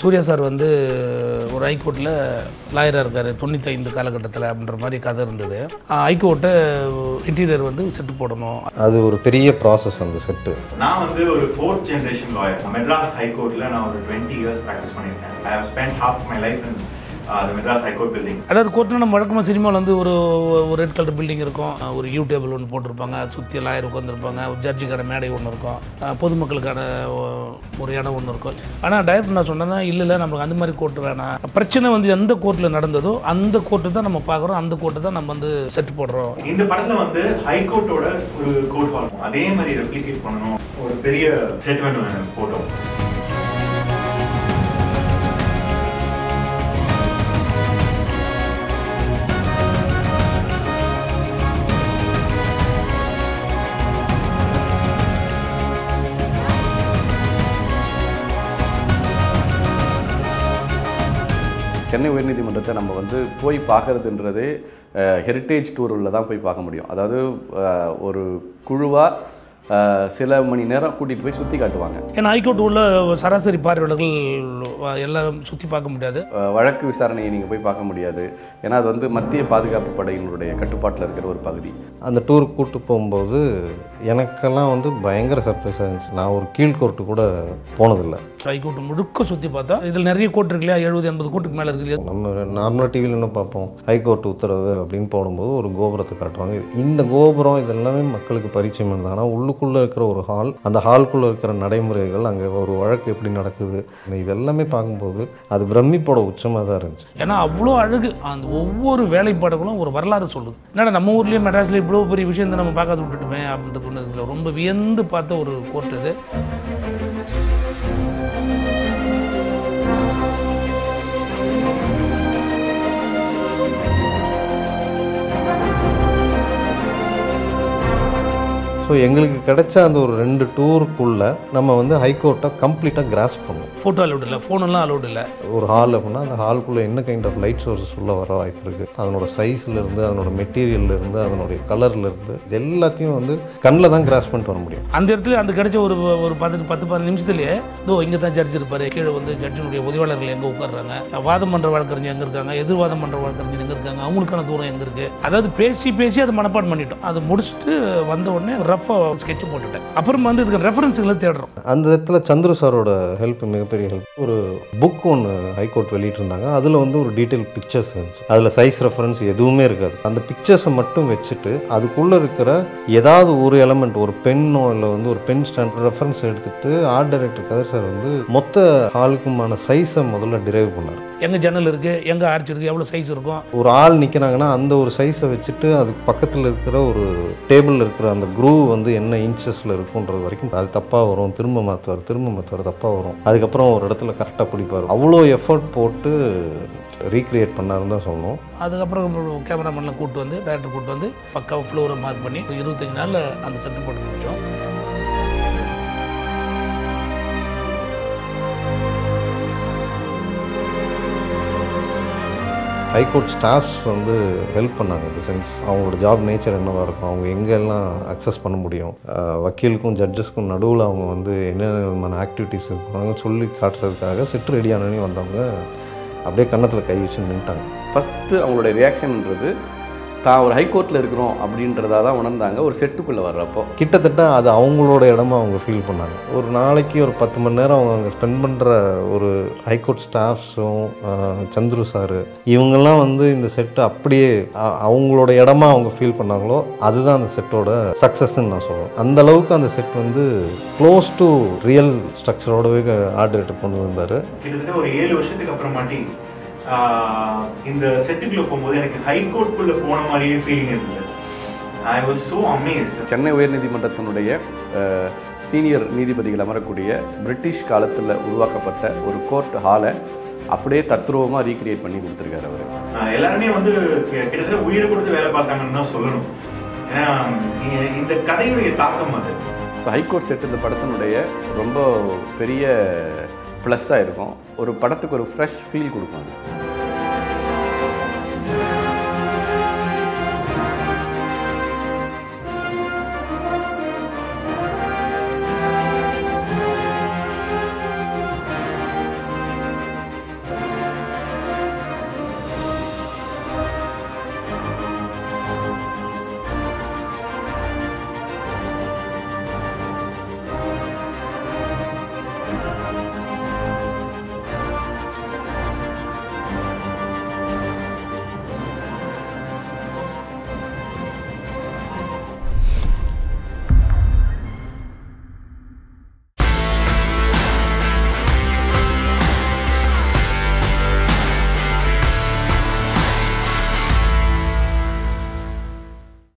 Surya sir வந்து ஒரு ஹைகோர்ட்டில் லாயராக இருக்கார் தொண்ணூத்தைந்து காலகட்டத்தில் அப்படின்ற மாதிரி கதை இருந்தது. ஹைகோர்ட்டை இன்டீரியர் வந்து செட்டு போடணும். அது ஒரு பெரிய ப்ராசஸ் அந்த செட்டு நான் வந்து ஒரு ஃபோர்த் ஜென்ரேஷன் லாயர் மெட்ராஸ் ஹைகோர்ட்ல நான் ஒரு டுவெண்ட்டி இயர்ஸ் ப்ராக்டிஸ் பண்ணியிருக்கேன். I have spent half my life அதாவது கோர்ட்டில் நம்ம வழக்கமாக சினிமாவில் வந்து ஒரு ஒரு ரெட் கலர் பில்டிங் இருக்கும். ஒரு யூ டேபிள் ஒன்று போட்டிருப்பாங்க. சுற்றி லாயர் உட்காந்துருப்பாங்க ஜட்ஜுக்கான மேடை ஒன்று இருக்கும். பொதுமக்களுக்கான ஒரு இடம் ஒன்று இருக்கும். ஆனால் டைரக்டர் நான் சொன்னேன்னா இல்லை இல்லை நமக்கு அந்த மாதிரி கோர்ட் வேணாம். பிரச்சனை வந்து எந்த கோர்ட்டில் நடந்ததோ அந்த கோர்ட்டு தான் நம்ம பார்க்குறோம். அந்த கோர்ட்டு தான் நம்ம வந்து செட் போடுறோம். இந்த படத்துல வந்து ஹைகோர்ட்டோட ஒரு கோர்ட் அதே மாதிரி ரெப்ளிகேட் பண்ணணும். ஒரு பெரிய செட் வேணும் எனக்கு சென்னை உயர்நீதிமன்றத்தை நம்ம வந்து போய் பார்க்கறதுன்றதே ஹெரிட்டேஜ் டூரில் தான் போய் பார்க்க முடியும். அதாவது ஒரு குழுவாக சில மணி நேரம் கூட்டிகிட்டு போய் சுற்றி காட்டுவாங்க. ஏன்னா ஹைகோர்ட் உள்ள சராசரி பார்வையாளர்கள் எல்லாரும் சுற்றி பார்க்க முடியாது. வழக்கு விசாரணையை நீங்கள் போய் பார்க்க முடியாது. ஏன்னா அது வந்து மத்திய பாதுகாப்பு படையினுடைய கட்டுப்பாட்டில் இருக்கிற ஒரு பகுதி. அந்த டூருக்கு கூட்டு போகும்போது எனக்கெல்லாம் வந்து பயங்கர சர்ப்ரைஸாக இருந்துச்சு. நான் ஒரு கீழ் கோர்ட்டு கூட போனதில்லை. ஹைகோர்ட் முழுக்க சுற்றி பார்த்தா இதில் நிறைய கோர்ட் இருக்கு இல்லையா? எழுபது எண்பது கோர்ட்டுக்கு மேலே இருக்குது நம்ம நார்மலாக டிவியில் என்ன பார்ப்போம். ஹைகோர்ட் உத்தரவு அப்படின்னு போடும்போது ஒரு கோபுரத்தை காட்டுவாங்க. இந்த கோபுரம் இதெல்லாமே மக்களுக்கு பரிச்சயம் இருந்தது. ஆனால் உள்ளுக்குள்ளே இருக்கிற ஒரு ஹால் அந்த ஹால்குள்ளே இருக்கிற நடைமுறைகள் அங்கே ஒரு வழக்கு எப்படி நடக்குது இதெல்லாமே பார்க்கும்போது அது பிரமிப்போட உச்சமாக தான் இருந்துச்சு. ஏன்னா அவ்வளோ அழகு. அந்த ஒவ்வொரு வேலைப்பாடுகளும் ஒரு வரலாறு சொல்லுது. என்னடா நம்ம ஊர்லேயே மெட்ராஸில் இவ்வளோ பெரிய விஷயத்தை நம்ம பார்க்காத விட்டுட்டுமே அப்படின்றது ஒன்று ரொம்ப வியந்து பார்த்த ஒரு கோர்ட் இது ஸோ எங்களுக்கு கிடைச்ச அந்த ஒரு ரெண்டு டூருக்குள்ளே நம்ம வந்து ஹைகோர்ட்டை கம்ப்ளீட்டாக கிராஸ் பண்ணோம். ஃபோட்டோ அலோடு இல்லை ஃபோனெல்லாம் அலோடு இல்லை. ஒரு ஹால் அப்படின்னா அந்த ஹாலுக்குள்ளே என்ன கைண்ட் ஆஃப் லைட் சோர்ஸஸ் உள்ள வர வாய்ப்பு இருக்குது அதனோட சைஸ்ல இருந்து அதனோட மெட்டீரியல்ல இருந்து அதனுடைய கலர்ல இருந்து இது எல்லாத்தையும் வந்து கண்ணில் தான் கிராஸ் பண்ணிட்டு வர முடியும். அந்த இடத்துல அந்த கிடைச்ச ஒரு ஒரு பதினெட்டு பத்து பதினஞ்சு நிமிஷத்துலேயே இதோ இங்கே தான் ஜட்ஜ் இருப்பார் கீழே வந்து ஜட்ஜினுடைய உதவியாளர்கள் எங்கே உட்கார்றாங்க? வாதம் பண்ணுற வழக்கறிஞர் எங்கே இருக்காங்க? எதிர்வாதம் பண்ணுற வழக்கறிஞர் எங்கே இருக்காங்க? அவங்களுக்கான தூரம் எங்கே இருக்குது அதாவது பேசி பேசி அதை மனப்பாடம் பண்ணிட்டோம். அதை முடிச்சுட்டு வந்த உடனே ரஃபாக ஸ்கெட்ச் போட்டுட்டேன். அப்புறம் வந்து இதுக்கு ரெஃபரன்ஸுகளை தேடுறோம். அந்த இடத்துல சந்திர சாரோட ஹெல்ப் மிகப்பெரிய ஹெல்ப் ஒரு புக் ஒன்று ஹைகோர்ட் வெளியிட்டிருந்தாங்க. அதில் வந்து ஒரு டீட்டெயில் பிக்சர்ஸ் இருந்துச்சு. அதில் சைஸ் ரெஃபரன்ஸ் எதுவுமே இருக்காது. அந்த பிக்சர்ஸை மட்டும் வச்சுட்டு அதுக்குள்ளே இருக்கிற ஏதாவது ஒரு எலமெண்ட் ஒரு பெண்ணோ இல்லை வந்து ஒரு பென் ஸ்டாண்ட் ரெஃபரன்ஸ் எடுத்துட்டு ஆர்ட் டைரக்டர் கதர் சார் வந்து மொத்த ஹாலுக்குமான சைஸை முதல்ல டிரைவ் பண்ணார். எங்கே ஜன்னல் இருக்குது எங்கே ஆர்ச் இருக்குது எவ்வளோ சைஸ் இருக்கும்? ஒரு ஆள் நிற்கிறாங்கன்னா அந்த ஒரு சைஸை வச்சுட்டு அதுக்கு பக்கத்தில் இருக்கிற ஒரு டேபிளில் இருக்கிற அந்த க்ரூ வந்து என்ன இன்ச்சஸில் இருக்குன்றது வரைக்கும் அது தப்பாக வரும். திரும்ப மாற்றுவார் திரும்ப மாற்றுவார் தப்பாக வரும். அதுக்கப்புறம் ஒரு இடத்துல கரெக்டாக பிடிப்பார். அவ்வளோ எஃபர்ட் போட்டு ரீக்ரியேட் பண்ணாருன்னு தான் சொன்னோம் அதுக்கப்புறம் கேமராமேன்லாம் கூட்டு வந்து டேரக்டர் கூட்டு வந்து பக்கா ஃப்ளோரை மார்க் பண்ணி இருபத்தஞ்சு நாளில் அந்த செட்டு போட்டு முடிச்சோம். ஹைகோர்ட் ஸ்டாஃப்ஸ் வந்து ஹெல்ப் பண்ணாங்க இந்த சென்ஸ் அவங்களோட ஜாப் நேச்சர் என்னவாக இருக்கும்? அவங்க எங்கெல்லாம் அக்சஸ் பண்ண முடியும்? வக்கீலுக்கும் ஜட்ஜஸ்க்கும் நடுவில் அவங்க வந்து என்னென்ன விதமான ஆக்டிவிட்டீஸ் இருக்காங்க சொல்லி காட்டுறதுக்காக செட் ரெடி வந்தவங்க அப்படியே கன்னத்தில் கை வச்சு நின்ட்டாங்க ஃபஸ்ட்டு அவங்களுடைய ரியாக்ஷன்ன்றது தான் ஒரு ஹைகோர்ட்டில் இருக்கிறோம் அப்படின்றதா தான் உணர்ந்தாங்க. ஒரு செட்டுக்குள்ளே வர்றப்போ. கிட்டத்தட்ட அது அவங்களோட இடமா அவங்க ஃபீல் பண்ணாங்க. ஒரு நாளைக்கு ஒரு பத்து மணி நேரம் அவங்க அங்கே ஸ்பெண்ட் பண்ணுற ஒரு ஹைகோர்ட் ஸ்டாஃப்ஸும் சந்துரு சார் இவங்கெல்லாம் வந்து இந்த செட்டு அப்படியே அவங்களோட இடமா அவங்க ஃபீல் பண்ணாங்களோ அதுதான் அந்த செட்டோட சக்ஸஸ்ன்னு நான் சொல்லுவேன் அந்த அளவுக்கு அந்த செட் வந்து க்ளோஸ் டு ரியல் ஸ்ட்ரக்சரோடவே ஆர்ட் கொண்டு வந்தார். கிட்டத்தட்ட ஒரு ஏழு வருஷத்துக்கு அப்புறமாட்டி இந்த செட்டுக்குள்ள போகும்போது எனக்கு ஹைகோர்ட்டுக்குள்ள போன மாதிரியே ஃபீலிங் இருந்தது. I was so amazed. Chennai உயர்நீதிமன்றத்தினுடைய senior நீதிபதிகள் அமரக்கூடிய பிரிட்டிஷ் காலத்தில் உருவாக்கப்பட்ட ஒரு கோர்ட் ஹாலை அப்படியே தத்ரூபமாக ரீக்ரியேட் பண்ணி கொடுத்துருக்காரு அவர். எல்லாருமே வந்து கிட்டத்தட்ட உயிரை கொடுத்து வேலை பார்த்தாங்கன்னு தான் சொல்லணும். ஏன்னா இந்த கதையுடைய தாக்கம் அது. ஸோ ஹைகோர்ட் செட் இந்த படத்தினுடைய ரொம்ப பெரிய ப்ளஸ்ஸாக இருக்கும். ஒரு படத்துக்கு ஒரு ஃப்ரெஷ் ஃபீல் கொடுக்கும் அது.